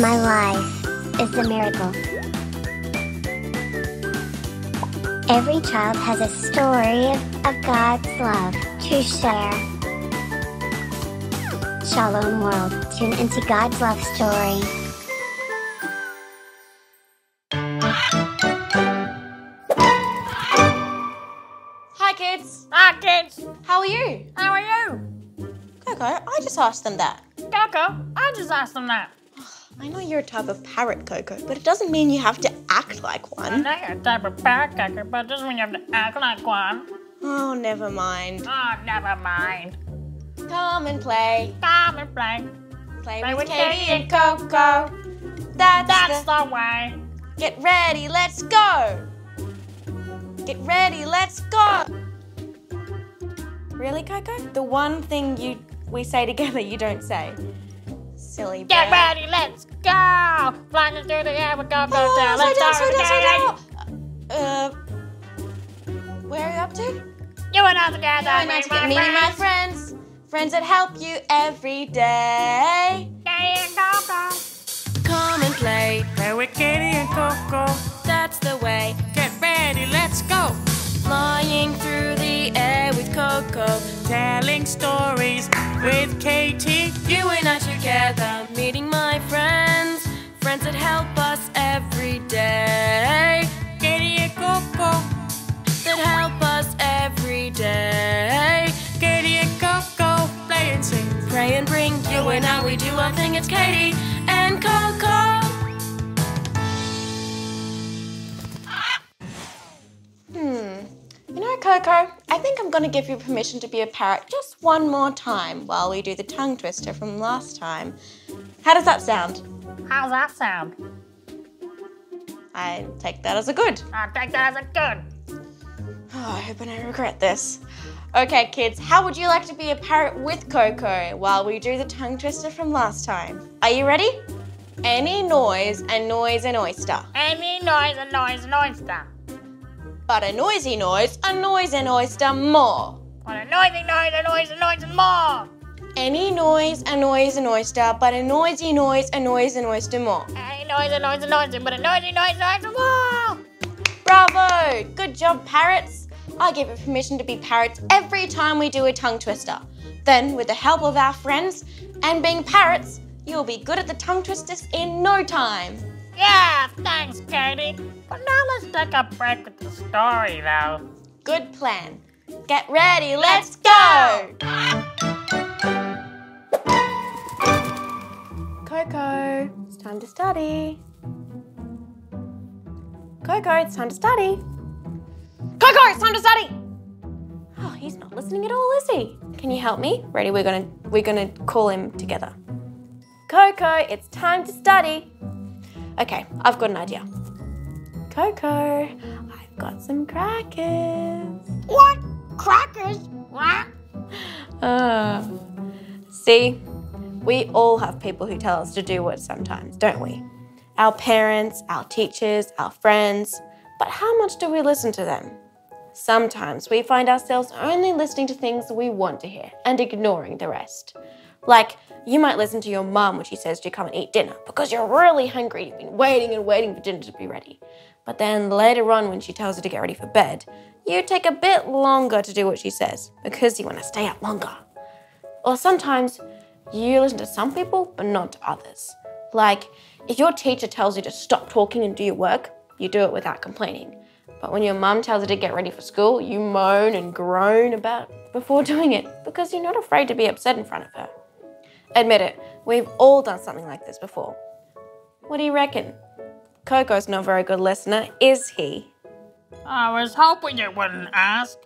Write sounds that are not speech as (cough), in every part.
My life is a miracle. Every child has a story of, of God's love to share. Shalom World, tune into God's love story. Hi, kids. Hi, kids. How are you? How are you? Koco, I just asked them that. Koco, I just asked them that. I know you're a type of parrot, Koco, but it doesn't mean you have to act like one. I know you're a type of parrot Koco, but it doesn't mean you have to act like one. Oh, never mind. Oh, never mind. Come and play. Come and play. Play, Play with with Katie Katie and Koco. That's, That's the... the way. Get ready, let's go. Get ready, let's go. Really, Koco? The one thing you we say together you don't say. Silly bird. Get ready, let's go. Flying through the air with Koco Oh, down. slow Let's down, start slow with down, Katie. slow down. Uh, where are you up to? You and I together. Going out to get meeting my friends. Friends that help you every day. Katie and Koco. Come and play. Play with Katie and Koco. That's the way. Get ready, let's go. Flying through the air with Koco. Telling stories with Katie. You and I together, meeting my friends, friends that help us every day, Katie and Koco. that help us every day. Katie and Koco. Play and sing. Pray and bring you and I, we do our thing. It's Katie and Koco. Hmm. You know, Koco, I think I'm going to give you permission to be a parrot just one more time while we do the tongue twister from last time. How does that sound? How's that sound? I take that as a good. I'll take that as a good. Oh, I hope I don't regret this. Okay, kids, how would you like to be a parrot with Koco while we do the tongue twister from last time? Are you ready? Any noise, a noise, an oyster. Any noise, a noise, an oyster. But a noisy noise, a noise, an oyster more. But a noisy noise, a noise, a noise, and more. Any noise, annoys an oyster, but a noisy noise, annoys an oyster more. Any noise, a noise, a noise, but a noisy noise, and more. Bravo! Good job, parrots. I give you permission to be parrots every time we do a tongue twister. Then, with the help of our friends and being parrots, you'll be good at the tongue twisters in no time. Yeah, thanks, Katie. But now let's take a break with the story, though. Good plan. Get ready, let's go! Koco, it's time to study. Koco, it's time to study. Koco, it's time to study. Oh, he's not listening at all, is he? Can you help me? Ready? We're gonna we're gonna call him together. Koco, it's time to study. Okay, I've got an idea. Koco, I've got some crackers. What? Crackers? What? Uh, see, we all have people who tell us to do what sometimes, don't we? Our parents, our teachers, our friends. But how much do we listen to them? Sometimes we find ourselves only listening to things we want to hear and ignoring the rest. Like, you might listen to your mum when she says to come and eat dinner because you're really hungry. You've been waiting and waiting for dinner to be ready. But then later on, when she tells you to get ready for bed, you take a bit longer to do what she says because you want to stay up longer. Or sometimes you listen to some people, but not to others. Like, if your teacher tells you to stop talking and do your work, you do it without complaining. But when your mum tells you to get ready for school, you moan and groan about before (laughs) doing it because you're not afraid to be upset in front of her. Admit it, we've all done something like this before. What do you reckon? Koco's not a very good listener, is he? I was hoping you wouldn't ask.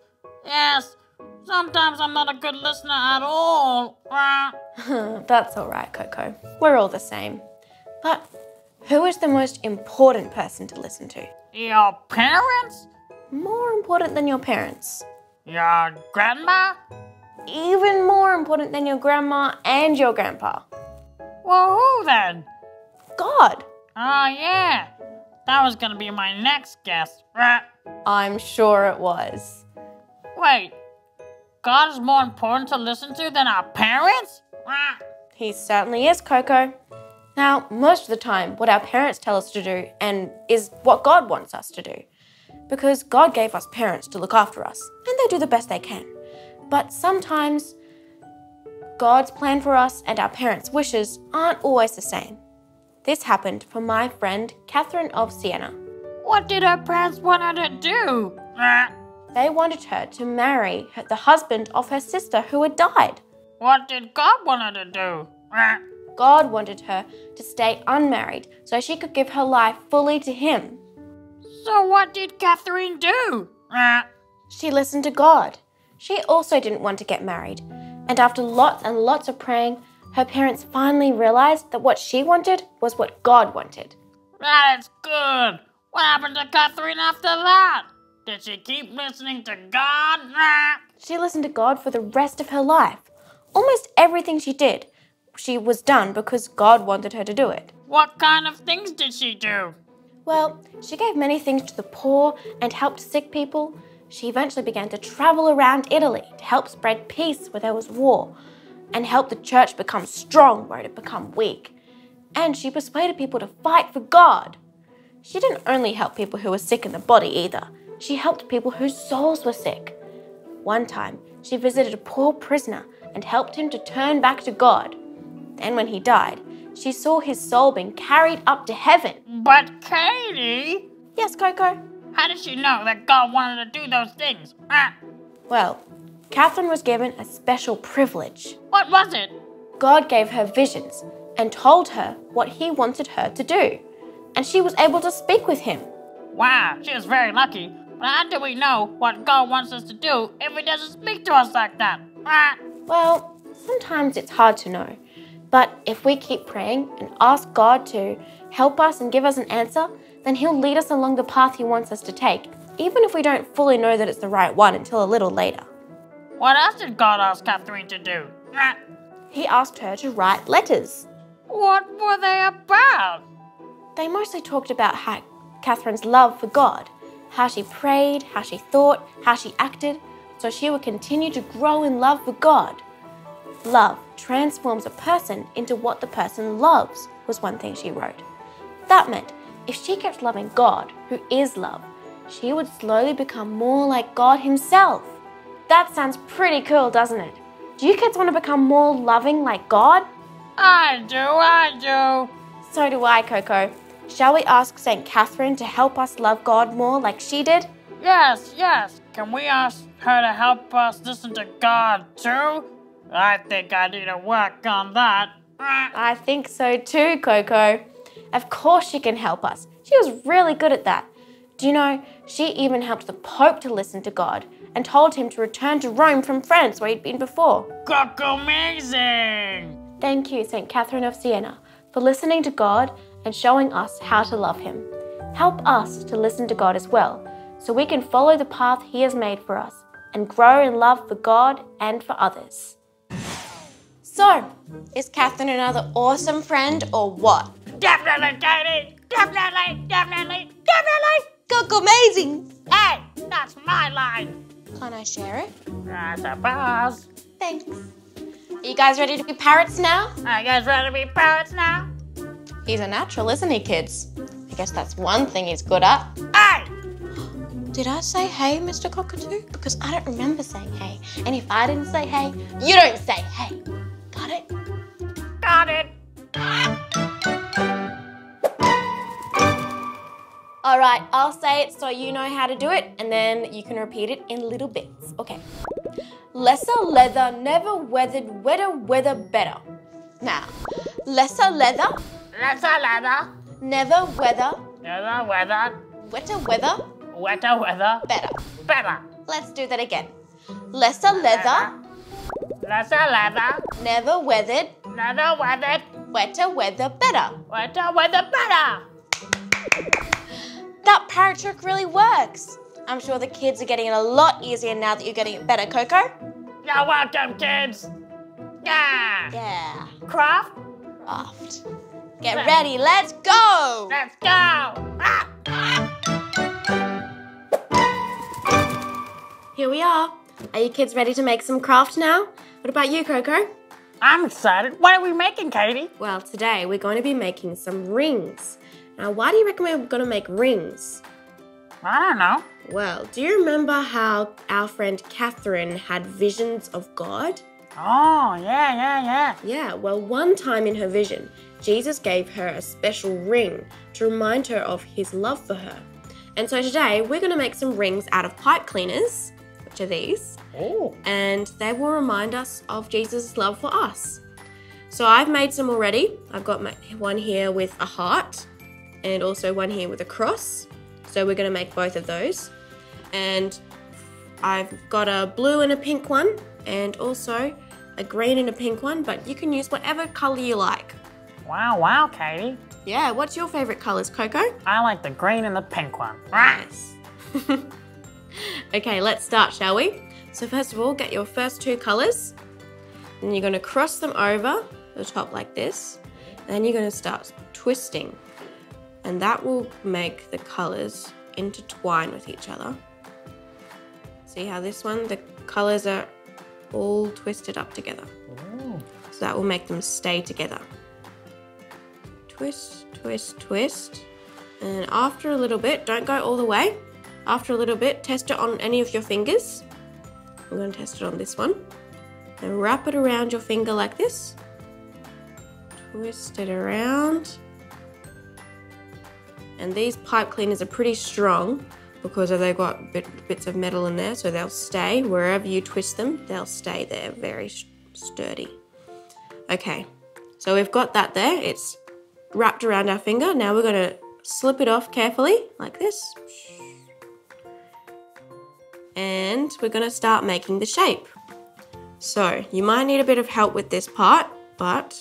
Yes, sometimes I'm not a good listener at all. (laughs) That's all right, Koco. We're all the same. But who is the most important person to listen to? your parents? More important than your parents. Your grandma? Even more important than your grandma and your grandpa. Well, who then? God. Oh, yeah. That was gonna be my next guess. I'm sure it was. wait. God is more important to listen to than our parents? He certainly is, Koco. Now, most of the time, what our parents tell us to do and is what God wants us to do. Because God gave us parents to look after us, and they do the best they can. But sometimes God's plan for us and our parents' wishes aren't always the same. This happened for my friend Catherine of Siena. What did her parents want her to do? They wanted her to marry the husband of her sister who had died. What did God want her to do? God wanted her to stay unmarried so she could give her life fully to Him. So what did Catherine do? She listened to God. She also didn't want to get married. And after lots and lots of praying, her parents finally realized that what she wanted was what God wanted. That is good. What happened to Catherine after that? Did she keep listening to God? She listened to God for the rest of her life. Almost everything she did, she was done because God wanted her to do it. what kind of things did she do? Well, she gave many things to the poor and helped sick people. She eventually began to travel around Italy to help spread peace where there was war and help the church become strong where it had become weak. And she persuaded people to fight for God. She didn't only help people who were sick in the body either, she helped people whose souls were sick. One time, she visited a poor prisoner and helped him to turn back to God. Then, when he died, she saw his soul being carried up to heaven. But Katie, Yes, Koco? how did she know that God wanted to do those things? Uh, Well, Catherine was given a special privilege. what was it? God gave her visions and told her what He wanted her to do, and she was able to speak with Him. Wow, she was very lucky. But how do we know what God wants us to do if He doesn't speak to us like that? Well, sometimes it's hard to know, but if we keep praying and ask God to help us and give us an answer, then He'll lead us along the path He wants us to take, even if we don't fully know that it's the right one until a little later. what else did God ask Catherine to do? He asked her to write letters. what were they about? They mostly talked about how Catherine's love for God, how she prayed, how she thought, how she acted, so she would continue to grow in love for God. Love transforms a person into what the person loves, was one thing she wrote. That meant if she kept loving God, who is love, she would slowly become more like God Himself. That sounds pretty cool, doesn't it? Do you kids want to become more loving like God? I do, I do. So do I, Koco. Shall we ask St. Catherine to help us love God more like she did? Yes, yes. Can we ask her to help us listen to God too? I think I need to work on that. I think so too, Koco. Of course she can help us. She was really good at that. Do you know, she even helped the Pope to listen to God and told him to return to Rome from France where he'd been before. Cook amazing! Thank you, St. Catherine of Siena, for listening to God and showing us how to love Him. Help us to listen to God as well, so we can follow the path He has made for us and grow in love for God and for others. So, is Catherine another awesome friend or what? Definitely, Katie! Definitely, definitely, definitely! Kocomazing! Hey, that's my line! Can I share it? I suppose. Thanks. Are you guys ready to be parrots now? Are you guys ready to be parrots now? He's a natural, isn't he, kids? I guess that's one thing he's good at. Hey! Did I say hey, Mr. Cockatoo? Because I don't remember saying hey. And if I didn't say hey, you don't say hey. Got it? Got it! All right, I'll say it so you know how to do it, and then you can repeat it in little bits. Okay. Lesser leather, never weathered, wetter weather better. Now, lesser leather, Let's a ladder. never weather, Weather, weather, wetter weather, wetter weather, better. better. Let's do that again. Lesser leather, Let's a ladder. never weathered, Leather, weathered, wetter weather better. wetter weather, better. That parrot trick really works. I'm sure the kids are getting it a lot easier now that you're getting it better, Koco. You're welcome, kids. Yeah. Yeah. Craft, Craft. Get ready, let's go! let's go. Ah. Here we are. Are you kids ready to make some craft now? What about you, Koco? I'm excited. What are we making, Katie? Well, today we're going to be making some rings. Now, why do you reckon we're going to make rings? I don't know. Well, do you remember how our friend Catherine had visions of God? Oh, yeah, yeah, yeah. Yeah, well, one time in her vision, Jesus gave her a special ring to remind her of his love for her. And so today we're going to make some rings out of pipe cleaners, which are these, Oh. and they will remind us of Jesus' love for us. So I've made some already. I've got my, one here with a heart and also one here with a cross. So we're going to make both of those. And I've got a blue and a pink one and also a green and a pink one, but you can use whatever color you like. Wow, wow, Katie. Yeah, what's your favorite colors, Koco? I like the green and the pink one. Nice. (laughs) okay, let's start, shall we? So first of all, get your first two colors. And you're going to cross them over the top like this. And then you're going to start twisting. And that will make the colors intertwine with each other. See how this one, the colors are all twisted up together. Ooh. So that will make them stay together. Twist, twist, twist. And after a little bit, don't go all the way. After a little bit, test it on any of your fingers. I'm going to test it on this one. And wrap it around your finger like this. Twist it around. And these pipe cleaners are pretty strong because they've got bit, bits of metal in there, so they'll stay wherever you twist them. They'll stay there, very sturdy. Okay, so we've got that there. It's wrapped around our finger. Now we're going to slip it off carefully, like this. And we're going to start making the shape. So you might need a bit of help with this part, but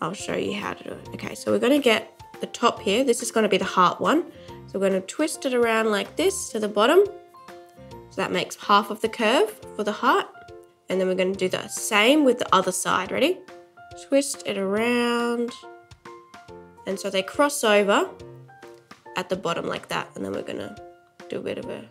I'll show you how to do it. Okay, so we're going to get the top here. This is going to be the heart one. So we're going to twist it around like this to the bottom. So that makes half of the curve for the heart. And then we're going to do the same with the other side. Ready? Twist it around. And so they cross over at the bottom like that. And then we're going to do a bit of a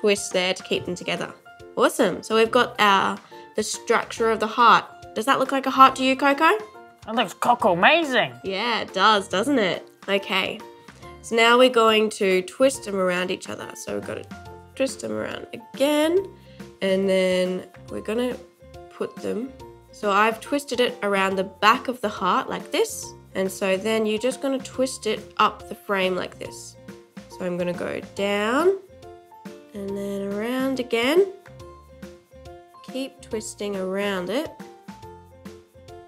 twist there to keep them together. Awesome. So we've got our the structure of the heart. Does that look like a heart to you, Koco? That looks Kocomazing. Yeah, it does, doesn't it? Okay. So now we're going to twist them around each other. So we've got to twist them around again. And then we're going to put them. So I've twisted it around the back of the heart like this. And so then you're just going to twist it up the frame like this. So I'm going to go down and then around again. Keep twisting around it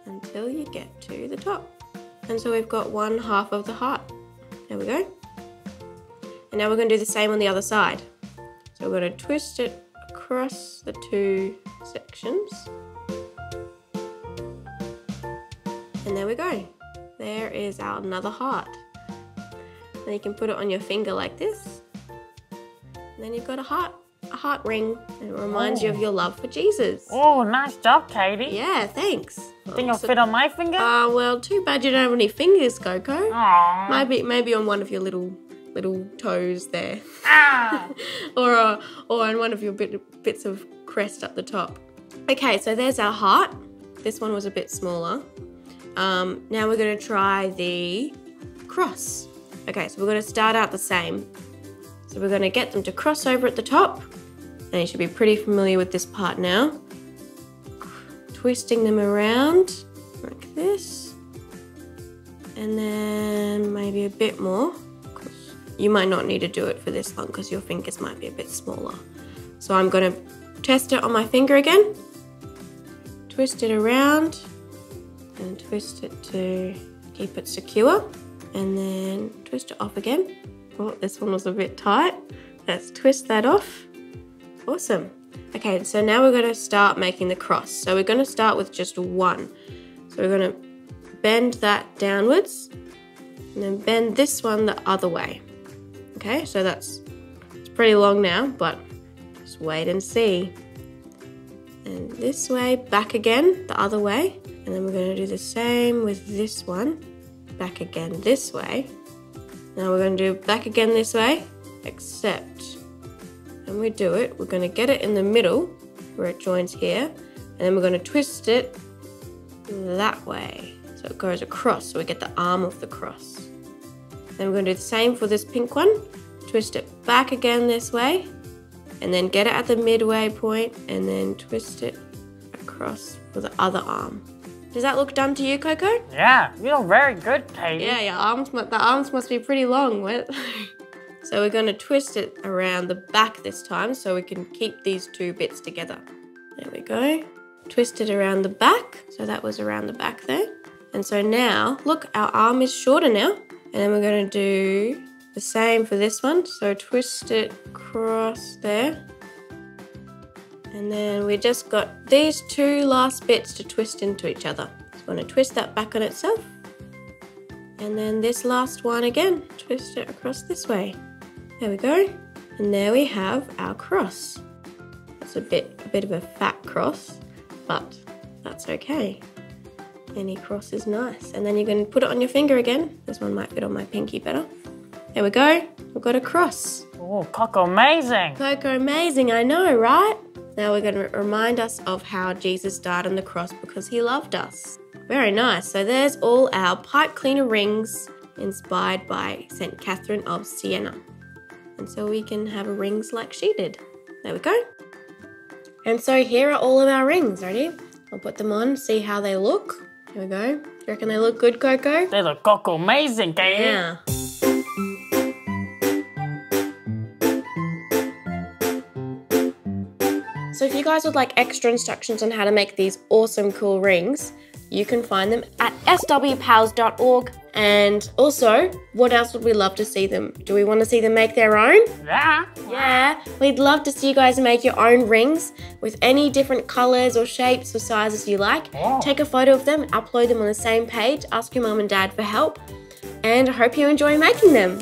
until you get to the top. And so we've got one half of the heart. There we go. And now we're going to do the same on the other side. So we're going to twist it across the two sections. And there we go. There is our another heart. Then you can put it on your finger like this. And then you've got a heart, a heart ring. And it reminds you of your love for Jesus. Oh, nice job, Katie. Yeah, thanks. Think it'll So- fit on my finger? Ah, well, too bad you don't have any fingers, Koco. Aww. Maybe, maybe on one of your little little toes there, Ah. (laughs) or uh, or on one of your bit, bits of crest up the top. Okay, so there's our heart. This one was a bit smaller. Um, now we're going to try the cross. Okay, so we're going to start out the same. So we're going to get them to cross over at the top, and you should be pretty familiar with this part now. Twisting them around like this, and then maybe a bit more. You might not need to do it for this long because your fingers might be a bit smaller. So I'm going to test it on my finger again. Twist it around and twist it to keep it secure and then twist it off again. Oh, this one was a bit tight. Let's twist that off. Awesome. Okay, so now we're going to start making the cross. So we're going to start with just one. So we're going to bend that downwards and then bend this one the other way. Okay, so that's it's pretty long now, but just wait and see. And this way, back again, the other way. And then we're going to do the same with this one. Back again this way. Now we're going to do back again this way, except when we do it, we're going to get it in the middle where it joins here. And then we're going to twist it that way. So it goes across, so we get the arm of the cross. Then we're going to do the same for this pink one. Twist it back again this way, and then get it at the midway point, and then twist it across for the other arm. Does that look done to you, Koco? Yeah, you're very good, Katie. Yeah, your arms, the arms must be pretty long. (laughs) So we're going to twist it around the back this time, so we can keep these two bits together. There we go. Twist it around the back. So that was around the back there. And so now, look, our arm is shorter now. And then we're going to do the same for this one. So twist it across there. And then we just got these two last bits to twist into each other. So we're going to twist that back on itself. And then this last one again, twist it across this way. There we go. And there we have our cross. It's a bit a bit of a fat cross, but that's okay. Any cross is nice. And then you can put it on your finger again. This one might fit on my pinky better. There we go. We've got a cross. Oh, Koco, amazing. Koco, amazing, I know, right? Now we're going to remind us of how Jesus died on the cross because he loved us. Very nice. So there's all our pipe cleaner rings inspired by St. Catherine of Siena. And so we can have rings like she did. There we go. And so here are all of our rings. Ready? I'll put them on, see how they look. Here we go. Do you reckon they look good, Koco? They look Kocomazing, Katie. Yeah. Guys would like extra instructions on how to make these awesome cool rings, you can find them at swpals.org. And also, what else would we love to see them? Do we want to see them make their own? Yeah. Yeah, we'd love to see you guys make your own rings with any different colors or shapes or sizes you like. Oh. Take a photo of them, upload them on the same page, ask your mum and dad for help, and I hope you enjoy making them.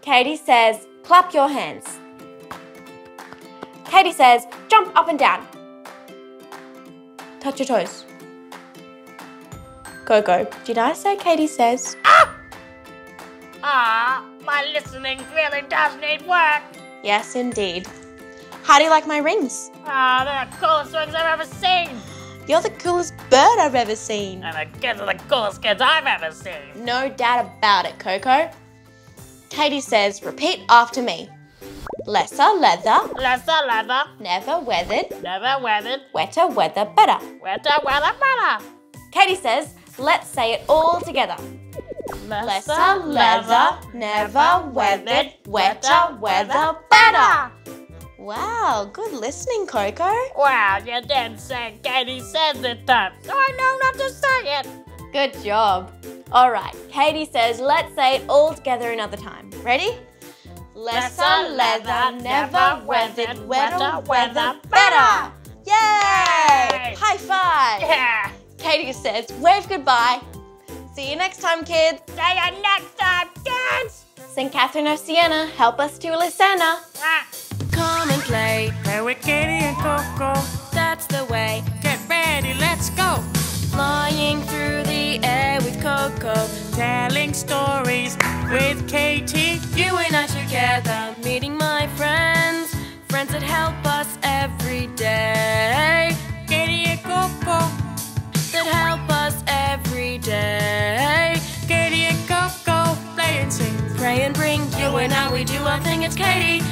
Katie says, clap your hands. Katie says, jump up and down. Touch your toes. Koco, did I say Katie says? Ah, my listening really does need work. Yes, indeed. How do you like my rings? Ah, they're the coolest rings I've ever seen. You're the coolest bird I've ever seen. And the kids are the coolest kids I've ever seen. No doubt about it, Koco. Katie says, repeat after me. Lesser leather, Lesser leather, never weathered, never weathered, wetter weather better. wetter weather better. Katie says, let's say it all together. Lesser leather, never weathered, wetter weather better. Wow, good listening, Koco. Wow, you didn't say Katie says it time, so I know not to say it. Good job. All right, Katie says, let's say it all together another time. Ready? Lesser leather, never weathered, weather, weather better. Yay! High five. Yeah. Katie says, wave goodbye. See you next time, kids. See you next time, kids. St. Catherine of Siena, help us to Lysander. Ah. Come and play, Play with Katie and Koco. that's the way. Get ready, let's go. Flying through the air with Koco. Telling stories with Katie. You and I together, meeting my friends. Friends that help us every day. Katie and Koco. That help us every day. Katie and Koco. Play and sing. Pray and bring you and I, we do our thing. It's Katie